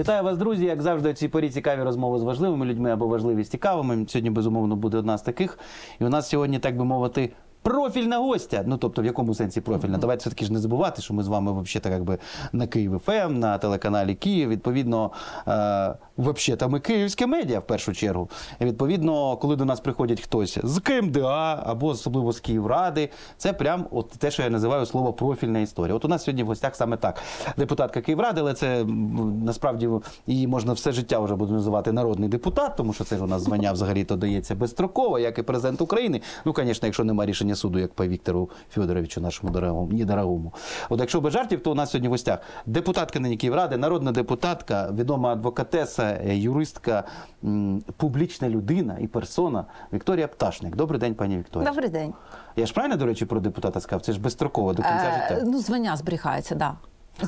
Вітаю вас, друзі. Як завжди, у цій порі цікаві розмови з важливими людьми або важливі з цікавими. Сьогодні, безумовно, буде одна з таких. І у нас сьогодні, так би мовити, профільна гостя. Ну тобто, в якому сенсі профільна? Давайте все таки ж не забувати, що ми з вами взагалі так якби на Київ ФМ, на телеканалі Київ. Відповідно, е, взагалі там і київське медіа в першу чергу. І відповідно, коли до нас приходять хтось з КМДА або особливо з Київради, це прям от те, що я називаю слово профільна історія. От у нас сьогодні в гостях саме так. Депутатка Київради, але це насправді її можна все життя вже буде називати народний депутат, тому що це ж у нас звання взагалі то дається безстроково, як і президент України. Ну, звісно, якщо немає рішення суду, як по Віктору Федоровичу, нашому дорогому, недорогому. От якщо без жартів, то у нас сьогодні в гостях депутатка нині Київради, народна депутатка, відома адвокатеса, юристка, публічна людина і персона Вікторія Пташник. Добрий день, пані Вікторія. Добрий день. Я ж правильно, до речі, про депутата сказав? Це ж безстроково до кінця Е, життя. ну, звання зберігається, да.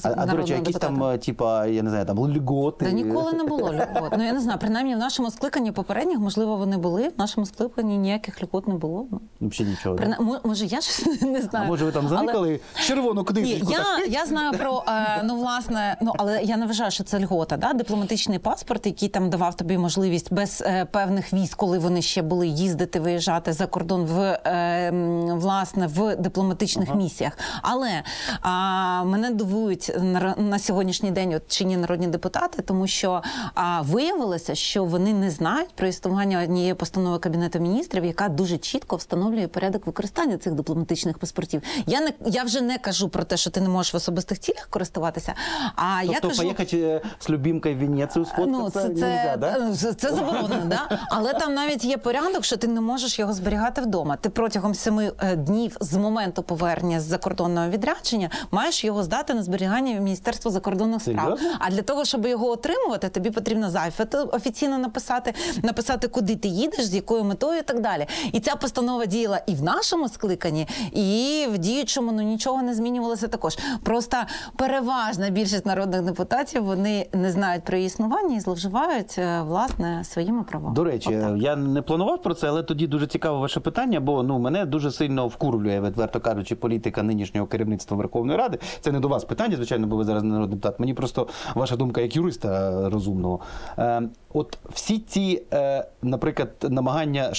А, а до речі, якісь депутата. там, типа, я не знаю, там льготи. Та ніколи не було льгот. Ну я не знаю, принаймні в нашому скликанні попередніх, можливо, вони були. В нашому скликанні ніяких льгот не було. Ну, Взагалі нічого. прина... мо- Може, я щось не А знаю. може ви там Але- заникали червону Ні, я, я знаю про е, ну власне, ну але я не вважаю, що це льгота. Да? Дипломатичний паспорт, який там давав тобі можливість без е, певних віз, коли вони ще були їздити, виїжджати за кордон в е, власне в дипломатичних місіях. Але а, мене дивують на, на сьогоднішній день от чинні народні депутати, тому що а, виявилося, що вони не знають про існування однієї постанови кабінету міністрів, яка дуже чітко встановлює порядок використання цих дипломатичних паспортів. Я не я вже не кажу про те, що ти не можеш в особистих цілях користуватися. А я Тобто кажу, поїхати е, з любімкою в Венецію Ну, це, нельзя, це, да? це, це заборонено, да? але там навіть є порядок, що ти не можеш його зберігати вдома. Ти протягом семи е, днів з моменту повернення з закордонного відрядження маєш його здати на зберігання в Міністерство закордонних справ. Серйозно? А для того, щоб його отримувати, тобі потрібно запит офіційно написати, написати, куди ти їдеш, з якою метою і так далі. І ця постанова діяла і в нашому скликанні, і в діючому ну нічого не змінювалося також. Просто переважна більшість народних депутатів вони не знають про її існування і зловживають е, власне своїми правами. До речі, Отак. я не планував про це, але тоді дуже цікаве ваше питання, бо ну мене дуже сильно вкурвлює, відверто кажучи, політика нинішнього керівництва Верховної Ради. Це не до вас питання, звичайно, бо ви зараз не народний депутат. Мені просто ваша думка як юриста розумного. Е, от всі ці, е, наприклад, намагання.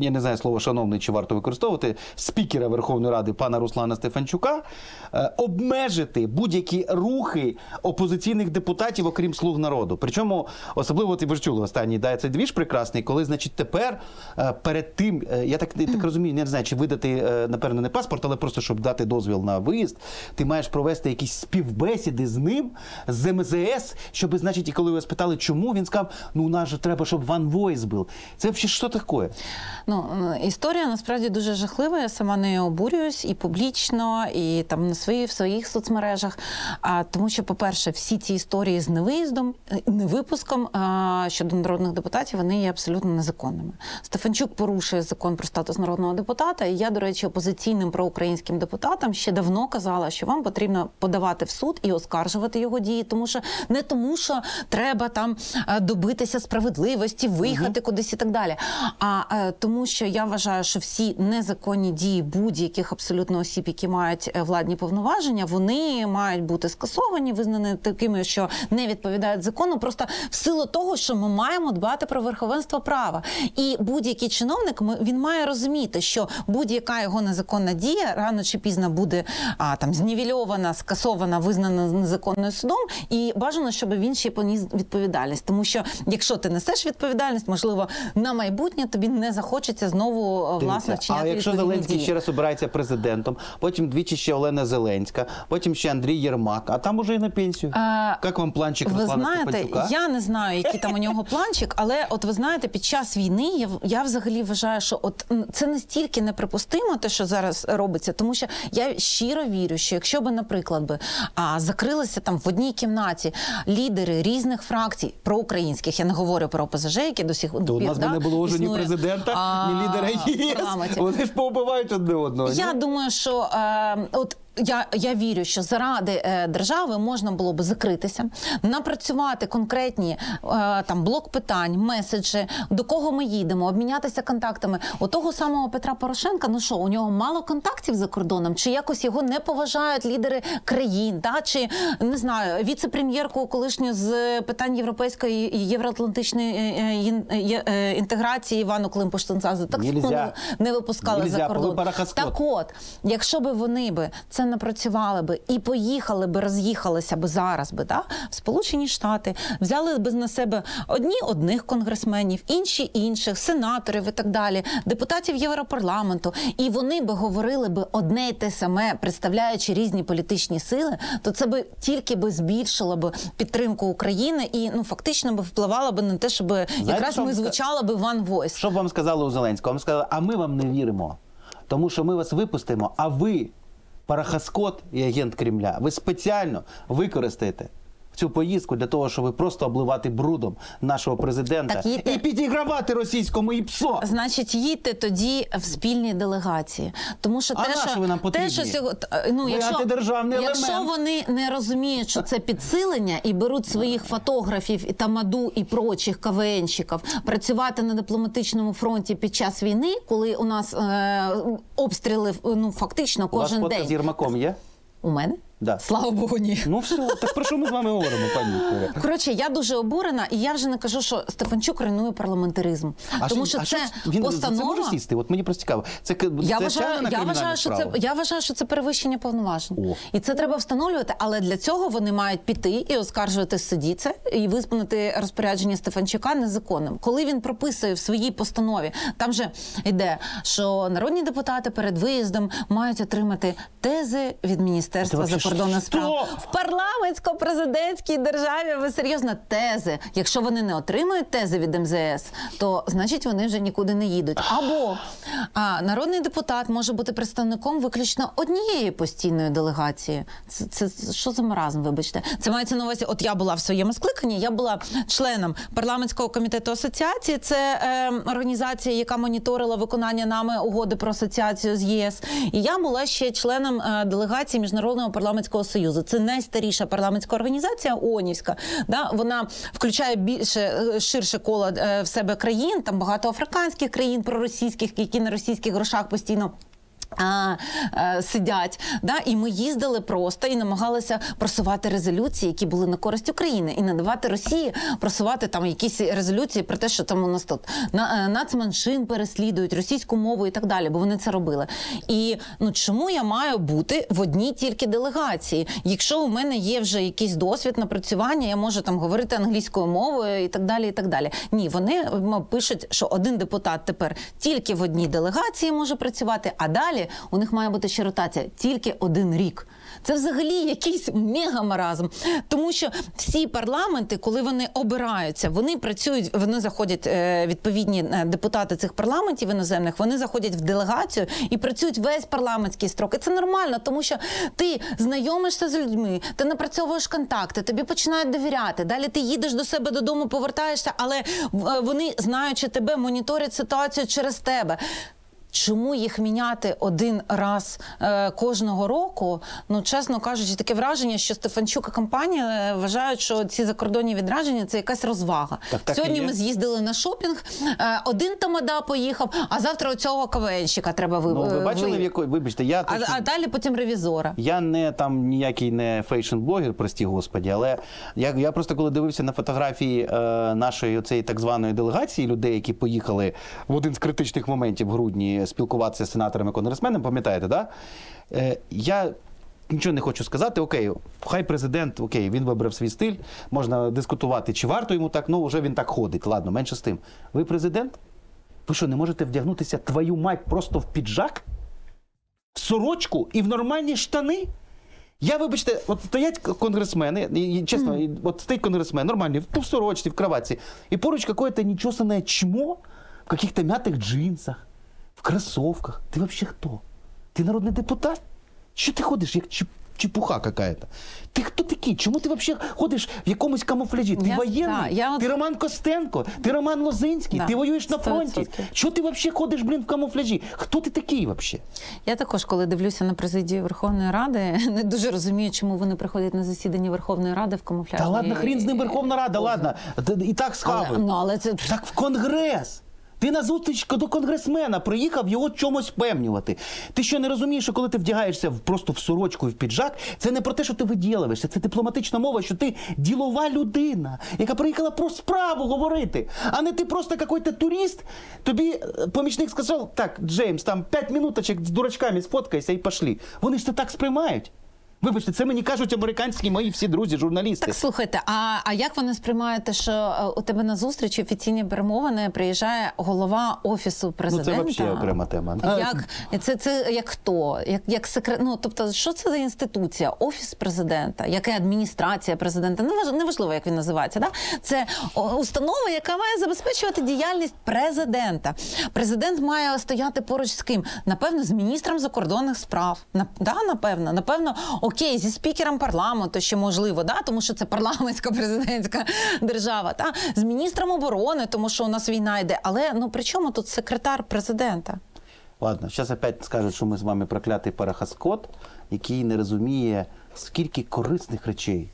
Я не знаю слово шановний, чи варто використовувати спікера Верховної Ради пана Руслана Стефанчука е, обмежити будь-які рухи опозиційних депутатів, окрім слуг народу. Причому особливо ти ж чули останній да, цей двіж прекрасний, коли, значить, тепер е, перед тим, е, я так, так розумію, не знаю, чи видати, напевно, не паспорт, але просто щоб дати дозвіл на виїзд, ти маєш провести якісь співбесіди з ним, з МЗС, щоб, значить, і коли ви спитали, чому, він сказав, ну у нас же треба, щоб Ван Войс був. Це взагалі що таке? Ну історія насправді дуже жахлива. Я сама нею обурююсь і публічно, і там на свої в своїх соцмережах. А тому, що, по-перше, всі ці історії з невиїздом, е, невипуском а, щодо народних депутатів, вони є абсолютно незаконними. Стефанчук порушує закон про статус народного депутата. І я, до речі, опозиційним проукраїнським депутатам ще давно казала, що вам потрібно подавати в суд і оскаржувати його дії, тому що не тому, що треба там е, добитися справедливості, виїхати кудись і так далі. А е, тому, що я вважаю, що всі незаконні дії будь-яких абсолютно осіб, які мають е, владні повноваження, вони мають бути скасовані, визнані такими, що не відповідають закону, просто в силу того, що ми маємо дбати про верховенство права. І будь-який чиновник він має розуміти, що будь-яка його незаконна дія рано чи пізно буде а, там знівельована, скасована, визнана незаконною судом, і бажано, щоб він ще поніс відповідальність. Тому що якщо ти несеш відповідальність, можливо, на майбутнє тобі не захочеться знову е, власне Дивіться, вчиняти а якщо Зеленський дії. ще раз обирається президентом, потім двічі ще Олена Зеленська, потім ще Андрій Єрмак, а там уже і на пенсію. А, Як вам планчик Ви Руслана знаєте, Стефанчука? я не знаю, який там у нього планчик, але от ви знаєте, під час війни я, я взагалі вважаю, що от це настільки неприпустимо, те, що зараз робиться, тому що я щиро вірю, що якщо би, наприклад, би а, закрилися там в одній кімнаті лідери різних фракцій проукраїнських, я не говорю про ОПЗЖ, які до сих То у нас би не було вже ні президента, а, лідера ЄС. Вони ж поубивають одне одного. ні? Я думаю, що е, от я, я вірю, що заради е, держави можна було би закритися, напрацювати конкретні е, там блок питань, меседжі, до кого ми їдемо, обмінятися контактами. У того самого Петра Порошенка, ну що, у нього мало контактів за кордоном, чи якось його не поважають лідери країн, да? чи не знаю, віце-прем'єрку колишню з питань європейської і євроатлантичної е, е, е, інтеграції Івану Климпуш-Цинцадзе так Нельзя. не, випускали Нельзя, за кордон. Так от, якщо би вони би це напрацювали би і поїхали би, роз'їхалися би зараз би, да, в Сполучені Штати, взяли би на себе одні одних конгресменів, інші інших, сенаторів і так далі, депутатів Європарламенту, і вони би говорили би одне й те саме, представляючи різні політичні сили, то це би тільки би збільшило би підтримку України і ну фактично би впливало би на те, щоб якраз ми звучали би one voice. Що б вам сказали у Зеленського? Вам сказали, а ми вам не віримо. Тому що ми вас випустимо, а ви, парахаскот і агент Кремля, ви спеціально використаєте цю поїздку для того, щоб просто обливати брудом нашого президента Так їдьте. і підігравати російському ІПСО. Значить, їдьте тоді в спільній делегації, тому що А те, що ви нам те, що сього т- ну, Ви якщо, антидержавний якщо елемент. вони не розуміють, що це підсилення, і беруть своїх фотографів і тамаду і прочих КВНщиків працювати на дипломатичному фронті під час війни, коли у нас е, обстріли ну фактично У вас кожен фото день з Єрмаком є? у мене. Да. Слава Богу, ні. Ну все, так про що ми з вами говоримо, пані Вікторія? Коротше, я дуже обурена, і я вже не кажу, що Стефанчук руйнує парламентаризм, тому що а це він постанова. це може сісти? От мені просто цікаво. Це Я це вважаю, я вважаю, що це я вважаю, що це перевищення повноважень, О. і це треба встановлювати. Але для цього вони мають піти і оскаржувати в суді це і визнати розпорядження Стефанчука незаконним. Коли він прописує в своїй постанові, там же йде, що народні депутати перед виїздом мають отримати тези від міністерства вообще закордонних що? справ в парламентсько-президентській державі. Ви серйозно тези. Якщо вони не отримують тези від МЗС, то значить вони вже нікуди не їдуть. Або а, народний депутат може бути представником виключно однієї постійної делегації. Це, це, що за маразм? Вибачте, це мається на увазі. От я була в своєму скликанні. Я була членом парламентського комітету асоціації. Це е, організація, яка моніторила виконання нами угоди про асоціацію з ЄС. І я була ще членом е, делегації міжнародного парламентського союзу. Це найстаріша парламентська організація ООНівська. Да, вона включає більше е, ширше коло е, в себе країн. Там багато африканських країн, проросійських, які на російських грошах постійно. Е, сидять, да, і ми їздили просто і намагалися просувати резолюції, які були на користь України, і надавати Росії просувати там якісь резолюції про те, що там у нас тут на, е, нацменшин переслідують російську мову і так далі, бо вони це робили. І ну чому я маю бути в одній тільки делегації? Якщо у мене є вже якийсь досвід напрацювання, я можу там говорити англійською мовою і так далі. І так далі. Ні, вони пишуть, що один депутат тепер тільки в одній делегації може працювати, а далі у них має бути ще ротація тільки один рік. Це взагалі якийсь мегамаразм. Тому що всі парламенти, коли вони обираються, вони працюють, вони заходять е, відповідні е, депутати цих парламентів іноземних, вони заходять в делегацію і працюють весь парламентський строк. І це нормально, тому що ти знайомишся з людьми, ти напрацьовуєш контакти, тобі починають довіряти. Далі ти їдеш до себе додому, повертаєшся, але е, вони, знаючи тебе, моніторять ситуацію через тебе. Чому їх міняти один раз е, кожного року? Ну, чесно кажучи, таке враження, що Стефанчук і компанія е, вважають, що ці закордонні відрядження це якась розвага. Так, так Сьогодні ми з'їздили на шопінг, е, один тамада поїхав, а завтра оцього КВНщика треба ви, Ну, ви е, бачили, ви- в якої, вибачте, я а, точно- а далі потім ревізора. Я не там ніякий не fashion -блогер, прости господи, але я, я просто коли дивився на фотографії е, нашої цієї так званої делегації людей, які поїхали в один з критичних моментів грудні спілкуватися з сенаторами конгресменами, пам'ятаєте, да? Е, я нічого не хочу сказати. Окей, хай президент, окей, він вибрав свій стиль, можна дискутувати, чи варто йому так, ну вже він так ходить. Ладно, менше з тим. Ви президент? Ви що, не можете вдягнутися твою мать просто в піджак? в сорочку і в нормальні штани. Я, вибачте, от стоять конгресмени, і, і, чесно, і, от стоїть конгресмен, нормальний, в, в сорочці, в кроватці, і поруч какое-то нечесанное чмо в каких-то мятих джинсах, в кроссовках. Ти взагалі хто? Ти народний депутат? Що ти ходиш, як чепуха какая-то. Ти хто такий? Чому ти взагалі ходиш в якомусь камуфляжі? Ти Я- воєнний? да, я Ти Роман Костенко? Ти Роман Лозинський? Да, ти воюєш на 100%. фронті? Чого ти взагалі ходиш, блін, в камуфляжі? Хто ти такий взагалі? Я також, коли дивлюся на президію Верховної Ради, не дуже розумію, чому вони приходять на засідання Верховної Ради в камуфляжі. Та ладно, хрін з ним Верховна Рада, ладно. І так Але, схавають. ну, але це Так в конгрес. Ти на зустріч до конгресмена приїхав його чомусь певнювати. Ти що не розумієш, що коли ти вдягаєшся просто в сорочку і в піджак, це не про те, що ти виділиваєшся, це дипломатична мова, що ти ділова людина, яка приїхала про справу говорити, а не ти просто якийсь турист. Тобі е, помічник сказав, так, Джеймс, там 5 минуточок з дурачками сфоткайся і пошли. Вони ж це так сприймають. Вибачте, це мені кажуть американські мої всі друзі, журналісти. Так слухайте, а, а як ви не сприймаєте, що е, у тебе на зустрічі офіційні перемовини приїжджає голова офісу ну, президента? це взагалі окрема тема. Як це, це як хто? Як, як секрет? Ну тобто, що це за інституція? Офіс президента, яка адміністрація президента? Неваж- Неважливо, як він називається. Да? Це установа, яка має забезпечувати діяльність президента. Президент має стояти поруч з ким? Напевно, з міністром закордонних справ. На, да, напевно, напевно, окей, зі спікером парламенту ще можливо, да? тому що це парламентська президентська держава. Та? З міністром оборони, тому що у нас війна йде. Але ну при чому тут секретар президента? Ладно, зараз опять скажуть, що ми з вами проклятий парахаскот, який не розуміє, скільки корисних речей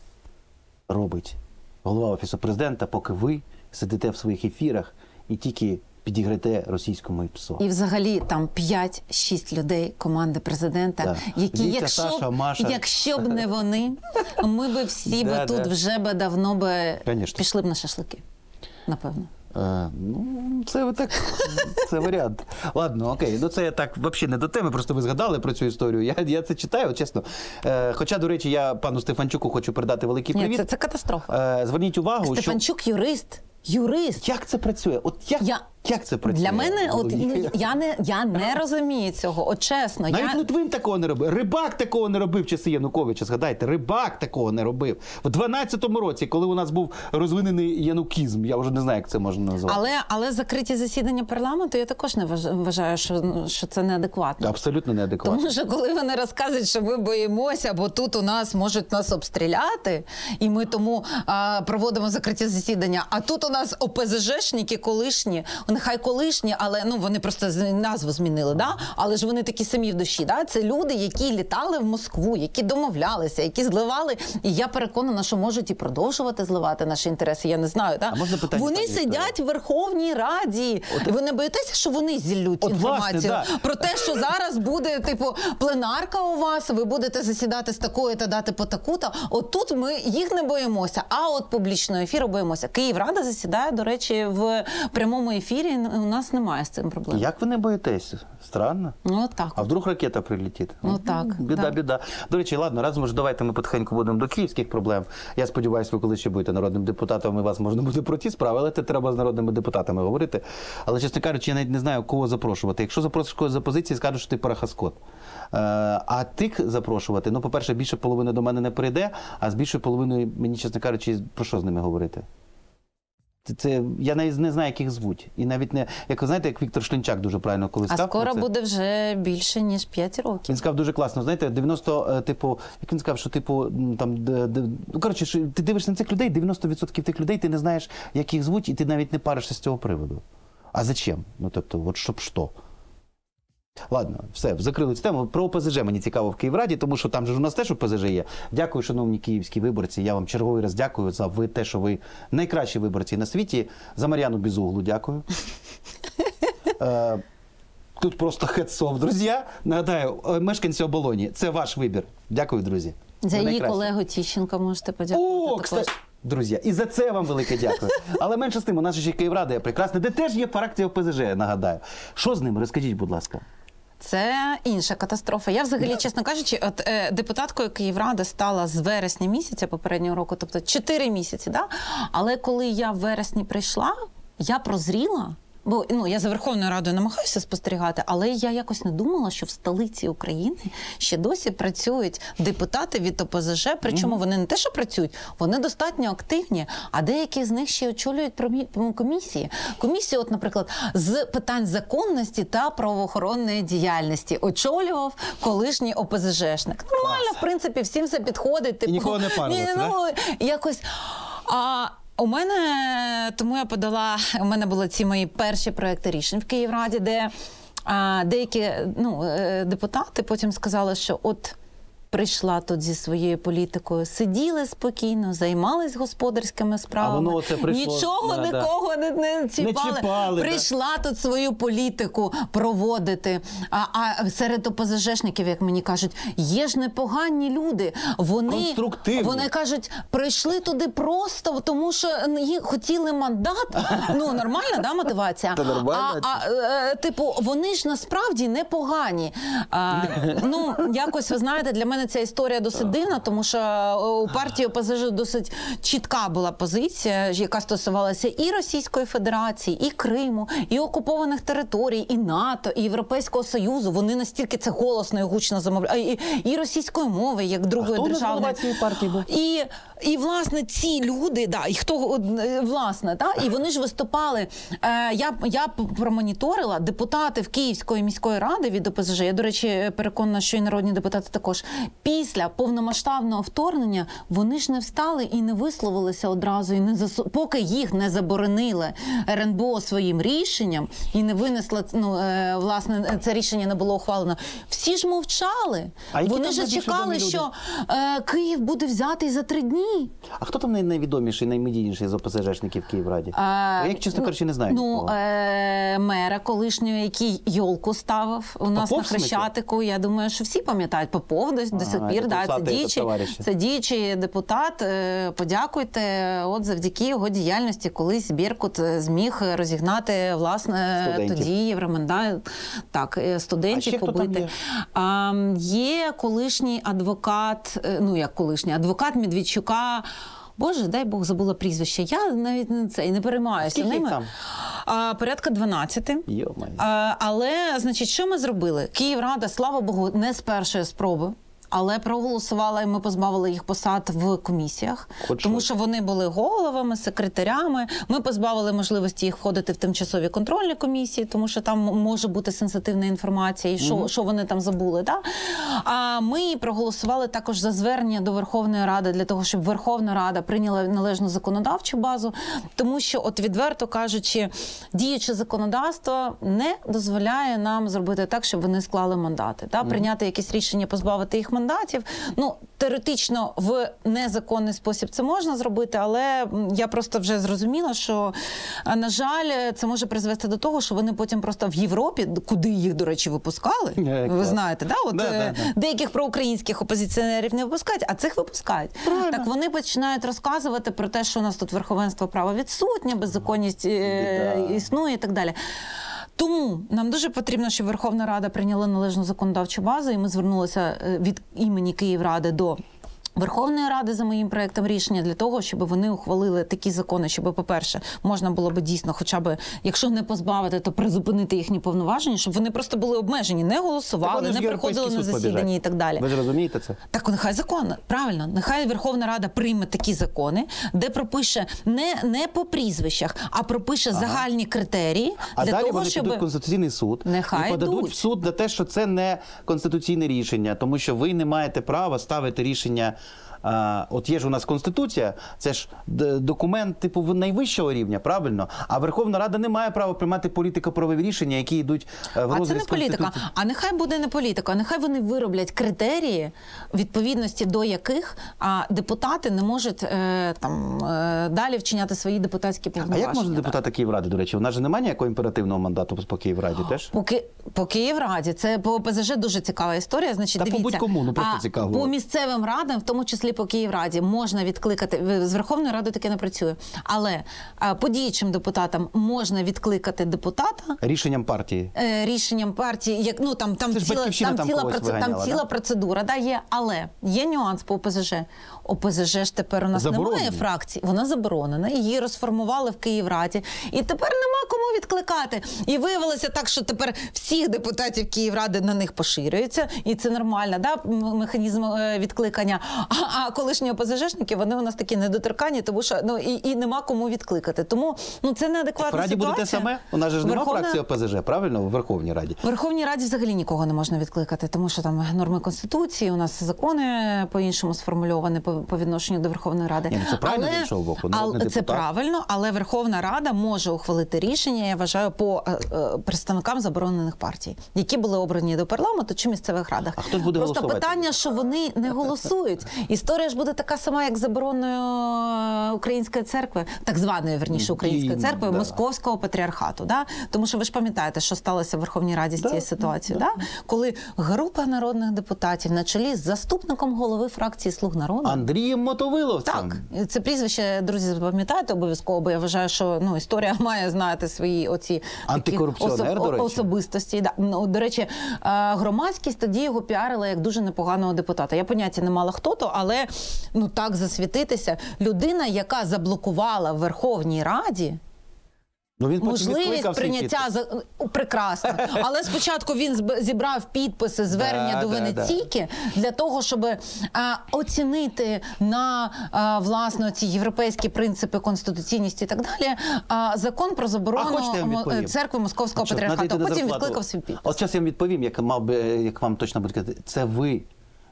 робить голова офісу президента, поки ви сидите в своїх ефірах і тільки підіграєте російському ПСО. І взагалі там 5-6 людей команди президента, Так. які, Вітя, якщо, Саша, Маша. якщо б не вони, ми би всі Да, би тут вже би давно би Конечно. пішли б на шашлики. Напевно. Е, ну, це так, це варіант. Ладно, окей. Ну це я так взагалі не до теми, просто ви згадали про цю історію. Я, я це читаю, чесно. Е, хоча, до речі, я пану Стефанчуку хочу передати великий Ні, привіт. це, це катастрофа. Е, зверніть увагу, що Стефанчук юрист. Юрист. як це працює? От як, Я- як це працює? Для мене, от ну, я не я не розумію цього. От чесно, Навіть я Литвин такого не робив. Рибак такого не робив в часи Януковича. Згадайте, рибак такого не робив. В 12-му році, коли у нас був розвинений янукізм, я вже не знаю, як це можна назвати. але але закриті засідання парламенту я також не вваж- вважаю, що, ну, що це неадекватно. Абсолютно неадекватно. Тому що коли вони розказують, що ми боїмося, бо тут у нас можуть нас обстріляти, і ми тому а, проводимо закриті засідання. А тут у нас ОПЗЖшники колишні, нехай колишні, але ну вони просто назву змінили. Да? Але ж вони такі самі в душі. Да? Це люди, які літали в Москву, які домовлялися, які зливали. І я переконана, що можуть і продовжувати зливати наші інтереси. Я не знаю. Да? А можна питання, вони сидять в Верховній Раді. І ви не боїтеся, що вони зіллють От, власне, інформацію да. про те, що зараз буде типу пленарка у вас, ви будете засідати з такої та дати по таку-то. От тут ми їх не боїмося. А от публічного ефіру боїмося. Київрада засідає, до речі, в прямому ефірі. У нас немає з цим проблем. Як ви не боїтеся? Странно. Ну так. А вдруг ракета прилетить? Ну, так, Біда, да. біда. До речі, ладно, разом ж давайте ми потихеньку будемо до київських проблем. Я сподіваюся, ви коли ще будете народним депутатом, і вас можна буде про ті справи, але це треба з народними депутатами говорити. Але, чесно кажучи, я навіть не знаю, кого запрошувати. Якщо запросиш когось з опозиції, скажуть, що ти парахаскот. Е, а тих запрошувати, ну, по-перше, більше половини до мене не прийде, а з більшою половиною, мені, чесно кажучи, про що з ними говорити? Це, це я навіть не знаю, як їх звуть. І навіть не як ви знаєте, як Віктор Шлінчак дуже правильно колись А сказав. про скоро це. буде вже більше ніж 5 років. Він сказав дуже класно. Знаєте, 90, е, типу, як він сказав, що типу там де, де, ну коротше, що ти дивишся на цих людей, 90% тих людей ти не знаєш, як їх звуть, і ти навіть не паришся з цього приводу. А зачем? Ну тобто, от щоб що? Ладно, все, закрили цю тему. Про ОПЗЖ мені цікаво в Київраді, тому що там же ж у нас теж ОПЗЖ є. Дякую, шановні київські виборці. Я вам черговий раз дякую за ви те, що ви найкращі виборці на світі. За Мар'яну Безуглу дякую. Е, Тут просто хедсов, друзі. Нагадаю, е, мешканці оболоні. Це ваш вибір. Дякую, друзі. За її колегу Тіщенка можете подякувати. О, кстати, друзі, і за це вам велике дякую. Але менше з тим, у нас ще Київрада є прекрасна, де теж є фракція ОПЗЖ, нагадаю. Що з ним? Розкажіть, будь ласка. Це інша катастрофа. Я взагалі, чесно кажучи, от е, депутаткою Київради стала з вересня місяця попереднього року, тобто 4 місяці. Да? Але коли я в вересні прийшла, я прозріла. Бо ну я за Верховною Радою намагаюся спостерігати, але я якось не думала, що в столиці України ще досі працюють депутати від ОПЗЖ. Причому вони не те, що працюють, вони достатньо активні. А деякі з них ще очолюють комісії. Комісію, от, наприклад, з питань законності та правоохоронної діяльності очолював колишній ОПЗЖшник. Нормально, в принципі, всім все підходить. Типу, нікого не Ні, ну, якось. А, у мене тому я подала. У мене були ці мої перші проекти рішень в Київраді, де а, деякі ну, е, депутати потім сказали, що от. Прийшла тут зі своєю політикою, сиділи спокійно, займались господарськими справами. воно оце прийшло, Нічого да, да. нікого не, не чіпали. чіпали, да. Прийшла тут свою політику проводити. А, а серед ОПЗЖшників, як мені кажуть, є ж непогані люди. Вони, вони кажуть, прийшли туди просто, тому що їх хотіли мандат. Ну, нормальна да, мотивація. Та нормальна. А, а, е, типу, вони ж насправді непогані. А, ну, якось ви знаєте, для мене ця історія досить дивна, тому що е, у партії ОПЗЖ досить чітка була позиція, яка стосувалася і Російської Федерації, і Криму, і окупованих територій, і НАТО, і Європейського Союзу. Вони настільки це голосно і гучно замовляють, і, і російської мови, як другої державної. партії був? І, і власне ці люди, да, і хто е, власне, да, і вони ж виступали. Е, я, я промоніторила депутати в Київської міської ради від ОПЗЖ. Я, до речі, переконана, що і народні депутати також. Після повномасштабного вторгнення вони ж не встали і не висловилися одразу, і не засу... поки їх не заборонили РНБО своїм рішенням і не винесли ну, е, власне це рішення не було ухвалено. Всі ж мовчали. А Вони ж чекали, що е, Київ буде взятий за три дні. А хто там найвідоміший, наймедійніший з ОПЗЖшників в Київраді? А, як чесно ну, кажучи, не знаю. Ну, е, мера колишнього, який йолку ставив у нас Попов, на? Хрещатику. Я думаю, що всі пам'ятають Попов до, до сих пір. Да, це, діючий, це діючий депутат. Е, Подякуйте. От завдяки його діяльності колись Біркут е, зміг розігнати власне Студентів. тоді Євроманда, так, е, А студентів побити. є? А, є колишній адвокат, ну як колишній адвокат Медведчука. Боже, дай Бог забула прізвище. Я навіть не це і не переймаюся Скільки ними. там? А, порядка 12. А, але, значить, що ми зробили? Київрада, слава Богу, не з першої спроби. Але проголосувала, і ми позбавили їх посад в комісіях, Хоч тому що вони були головами, секретарями. Ми позбавили можливості їх входити в тимчасові контрольні комісії, тому що там може бути сенситивна інформація, і що, що вони там забули. Да? А ми проголосували також за звернення до Верховної Ради для того, щоб Верховна Рада прийняла належну законодавчу базу, тому що, от відверто кажучи, діюче законодавство не дозволяє нам зробити так, щоб вони склали мандати. Та прийняти якісь рішення, позбавити їх мандатів. Ну теоретично в незаконний спосіб це можна зробити, але я просто вже зрозуміла, що на жаль, це може призвести до того, що вони потім просто в Європі, куди їх, до речі, випускали. Е, Ви знаєте, да? От Да, е, да, да. деяких проукраїнських опозиціонерів не випускають, а цих випускають. Так вони починають розказувати про те, що у нас тут верховенство права відсутнє, беззаконність е, існує і так далі. Тому нам дуже потрібно, щоб Верховна Рада прийняла належну законодавчу базу, і ми звернулися е, від імені Київради до. Верховної Ради за моїм проектом рішення для того, щоб вони ухвалили такі закони, щоб, по-перше, можна було би дійсно, хоча б, якщо не позбавити, то призупинити їхні повноваження, щоб вони просто були обмежені, не голосували, не приходили на засідання і так далі. Ви ж розумієте це? Так нехай закон, правильно, нехай Верховна Рада прийме такі закони, де пропише не, не по прізвищах, а пропише загальні критерії А для далі того, вони щоб підуть в Конституційний суд Нехай і подадуть йдуть. в суд на те, що це не конституційне рішення, тому що ви не маєте права ставити рішення. От є ж у нас конституція, це ж документ типу найвищого рівня, правильно? А Верховна Рада не має права приймати політико-правові рішення, які йдуть е, в А це не політика. А нехай буде не політика, а нехай вони вироблять критерії, відповідності до яких а, депутати не можуть е, там е, далі вчиняти свої депутатські А як можна да. депутата Київради, до речі? У нас же немає ніякого імперативного мандату по Київраді теж? По, Ки... по Київраді це по ОПЗЖ дуже цікава історія. Значить, Та по будь-кому, ну, просто цікаво. По місцевим радам, в тому числі по Київраді, можна відкликати з Верховної Ради таке не працює. Але а, по діючим депутатам можна відкликати депутата. Рішенням партії. е, Рішенням партії, як ну там там ціла там там ціла когось проце- там ціла да? процедура, да є, але є нюанс по ОПЗЖ. ОПЗЖ ж тепер у нас немає фракції. Вона заборонена. Її розформували в Київраді. І тепер нема кому відкликати. І виявилося так, що тепер всіх депутатів Київради на них поширюється, і це нормально, да? механізм е, відкликання. А, а колишні ОПЗЖшники, вони у нас такі недоторкані, тому що ну і, і нема кому відкликати. Тому ну це В неадекватна Раді буде те саме? У нас же ж немає Верховна- фракції ОПЗЖ, правильно? В Верховній Раді. в Верховній Раді взагалі нікого не можна відкликати, тому що там норми конституції, у нас закони по-іншому сформульовані по, відношенню до Верховної Ради. Ні, ну це правильно, з іншого боку, але це депутат. правильно, але Верховна Рада може ухвалити рішення, я вважаю, по е, е, представникам заборонених партій, які були обрані до парламенту чи місцевих радах. А хто ж буде Просто голосувати? питання, що вони не голосують. Історія ж буде така сама, як забороною е, української церкви, так званої верніше української церкви, да. московського патріархату. Да? Тому що ви ж пам'ятаєте, що сталося в Верховній Раді з Да, цією ситуацією, да, коли група народних депутатів на чолі з заступником голови фракції Слуг народу. Андрієм Мотовиловцем. Так, це прізвище, друзі, запам'ятайте обов'язково, бо я вважаю, що ну історія має знати свої оці Антикорупціонер, до речі. особистості. Да. Ну, до речі, е, громадськість тоді його піарила як дуже непоганого депутата. Я поняття не мала хто то, але ну так засвітитися. Людина, яка заблокувала в Верховній Раді. Ну він Можливість прийняття за прекрасно, але спочатку він зібрав підписи звернення Да, до да, Венеційки для того, щоб а, оцінити на а, власне ці європейські принципи конституційності і так далі. А, закон про заборону відповім? церкви Московського Щоб патріархату. Потім відкликав свій підпис. От зараз я вам відповім, як мав би, як вам точно буде казати. Це ви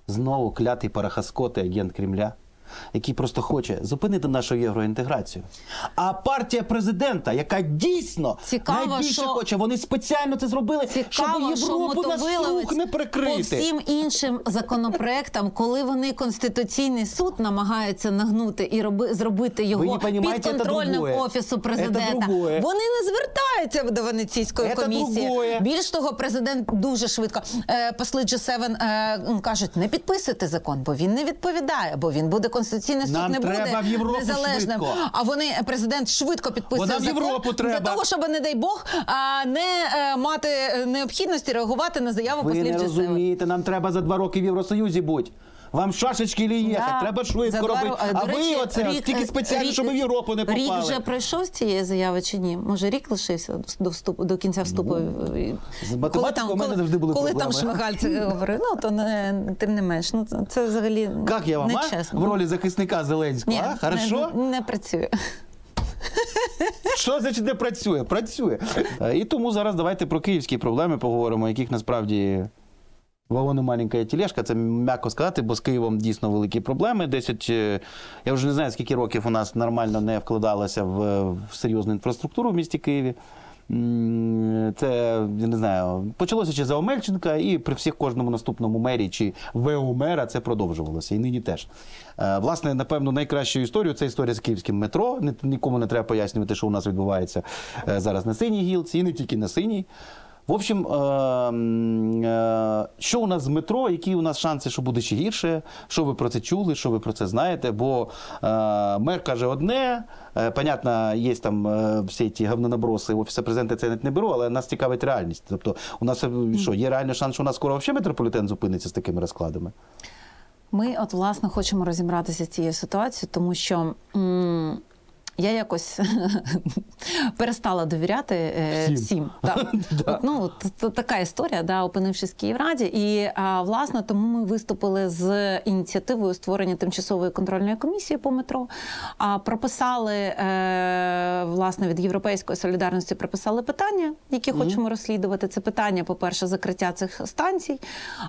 знову клятий парахаскоти, агент Кремля. Який просто хоче зупинити нашу євроінтеграцію. А партія президента, яка дійсно Цікаво, найбільше що- хоче, вони спеціально це зробили, Цікаво, щоб Європу на слух не по прикрити. всім іншим законопроектам, коли вони конституційний суд намагаються нагнути і роби, зробити його понімаєте, це офісу президента. Вони не звертаються до Венеційської Це комісії. другое. Більш того, президент дуже швидко е, посли G7 е, кажуть, не підписуйте закон, бо він не відповідає, бо він буде конституційний суд Нам не треба буде в Європу незалежним. швидко. А вони президент швидко підписує Бо в закон Європу для того, щоб, не дай Бог, не е, мати е, необхідності реагувати на заяву Ви послів не G7. розумієте, нам треба за два роки в Євросоюзі бути. Вам шашечки лі їхати, Да. треба За швидко два робити. А до ви речі, оце рік- тільки спеціально, рік- щоб ви в Європу не попали. Рік вже пройшов з цієї заяви чи ні? Може, рік лишився до вступу до кінця вступу. Ну, з математикою у мене завжди були коли там проблеми. Шмигаль це говорив, ну то не тим не менш. Ну це, це взагалі Як я вам, а? нечесно. В ролі захисника Зеленського, Ні, а? Хорошо? Не, не працює. Що значить не працює? Працює. Е, І тому зараз давайте про київські проблеми поговоримо, яких насправді вагон і маленька тележка, це м'яко сказати, бо з Києвом дійсно великі проблеми. 10, е, я вже не знаю, скільки років у нас нормально не вкладалося в, в серйозну інфраструктуру в місті Києві. Це я не знаю, почалося ще за Омельченка, і при всіх кожному наступному мері чи ВО мера це продовжувалося. І нині теж. Е, Власне, напевно, найкращу історію це історія з київським метро. Нікому не треба пояснювати, що у нас відбувається е, зараз на синій гілці, і не тільки на синій. В общем, е, е, що у нас з метро, які у нас шанси, що буде ще гірше? Що ви про це чули, що ви про це знаєте? Бо е, мер каже одне, понятно, є там всі ті говнонаброси офісу президента, це я не беру, але нас цікавить реальність. Тобто, у нас що, є реальний шанс, що у нас скоро взагалі метрополітен зупиниться з такими розкладами? Ми, от, власне, хочемо розібратися з цією ситуацією, тому що. Я якось перестала довіряти е, Всім. всім. Так. От, ну, от, така історія, да, опинившись в Київраді. І а, власне тому ми виступили з ініціативою створення тимчасової контрольної комісії по метро. А прописали е, власне від європейської солідарності прописали питання, які хочемо розслідувати. Це питання, по-перше, закриття цих станцій.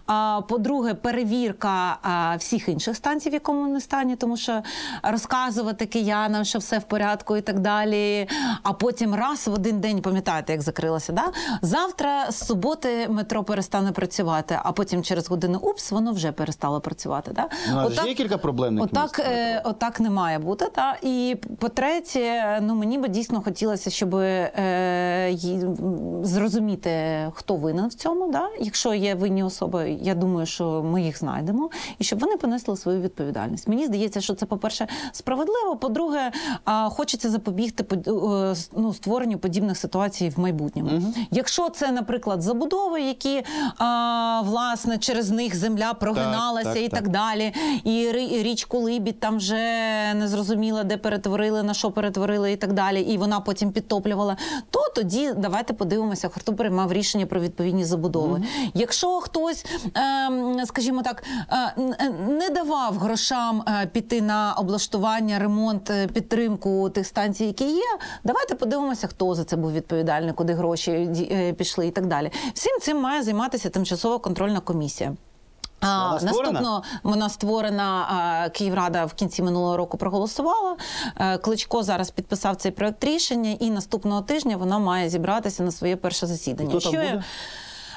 А по-друге, перевірка а, всіх інших станцій, в якому вони стані, тому що розказувати киянам, що все в порядку і так далі. А потім раз в один день, пам'ятаєте, як закрилося, да? завтра з суботи метро перестане працювати, а потім через годину упс, воно вже перестало працювати. Да? У нас ж є кілька проблемних Отак, е, отак не має бути. Та? І по-третє, ну мені би дійсно. хотілося, щоб е, зрозуміти, хто винен в цьому. Да? Якщо є винні особи, я думаю, що ми їх знайдемо, і щоб вони понесли свою відповідальність. Мені здається, що це, по-перше, справедливо. По-друге, хочеться запобігти е, ну, створенню подібних ситуацій в майбутньому. Якщо це, наприклад, забудови, які а, власне через них земля прогиналася так, і так. так далі, і річку Либідь там вже не зрозуміло, де перетворили, на що перетворили і так далі, і вона потім підтоплювала, то тоді давайте подивимося, хто приймав рішення про відповідні забудови. Якщо хтось, ем, скажімо так, е, не давав грошам е, піти на облаштування, ремонт, е, підтримку тих станцій, які є, давайте подивимося, хто за це був відповідальний, куди гроші е, пішли і так далі. Всім цим має займатися тимчасова контрольна комісія. А, Вона наступно вона створена. Київрада в кінці минулого року проголосувала. Е, Кличко зараз підписав цей проект рішення, і наступного тижня вона має зібратися на своє перше засідання. Що буде?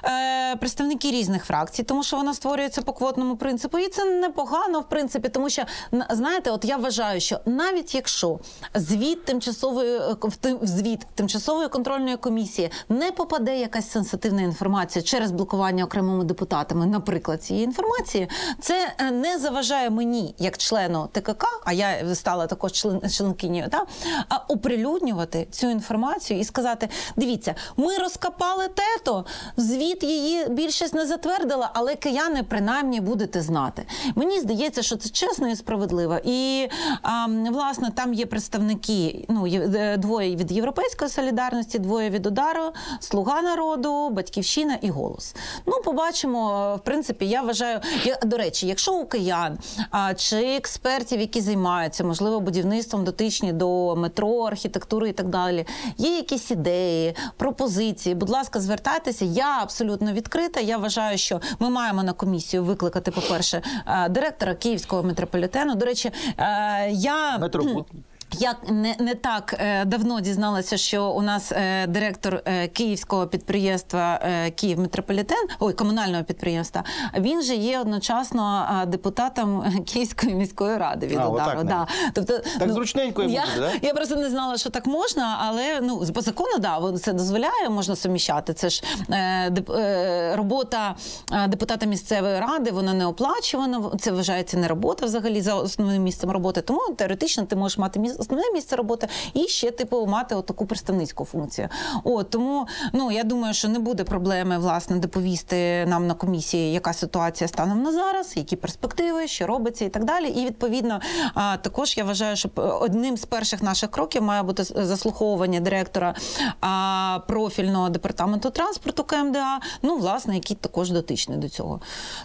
Е, представники різних фракцій, тому що вона створюється по квотному принципу, і це непогано в принципі, тому що на- знаєте, от я вважаю, що навіть якщо звіт тимчасової е, звіт тимчасової контрольної комісії не попаде якась сенситивна інформація через блокування окремими депутатами, наприклад, цієї інформації, це е, не заважає мені, як члену ТКК, а я стала також член членкинею, та а оприлюднювати цю інформацію і сказати: дивіться, ми розкопали тето, звіт її більшість не затвердила, але кияни принаймні будете знати. Мені здається, що це чесно і справедливо. І а, власне там є представники. Ну е, двоє від Європейської солідарності, двоє від удару, слуга народу, батьківщина і голос. Ну, побачимо. В принципі, я вважаю, я, до речі, якщо у киян а, чи експертів, які займаються, можливо, будівництвом дотичні до метро, архітектури і так далі, є якісь ідеї, пропозиції. Будь ласка, звертайтеся. Я абсолютно відкрита. Я вважаю, що ми маємо на комісію викликати, по-перше, е, директора Київського метрополітену. До речі, е, я Метропут. Я не, не так е, давно дізналася, що у нас е, директор е, київського підприємства е, Київ Метрополітен, ой, комунального підприємства. Він же є одночасно е, депутатом Київської міської ради від А, удару. отак да. Тобто, Так зручненько йому я, буде, да? я просто не знала, що так можна, але ну по закону да, це дозволяє, можна суміщати. Це ж е, деп, е, робота депутата місцевої ради, вона не оплачувана. Це вважається не робота взагалі за основним місцем роботи. Тому теоретично ти можеш мати міс- основне місце роботи і ще типу мати таку представницьку функцію. От тому ну я думаю, що не буде проблеми власне доповісти нам на комісії, яка ситуація станом на зараз, які перспективи, що робиться і так далі. І відповідно також я вважаю, що одним з перших наших кроків має бути заслуховування директора профільного департаменту транспорту КМДА. Ну власне, який також дотичний до цього.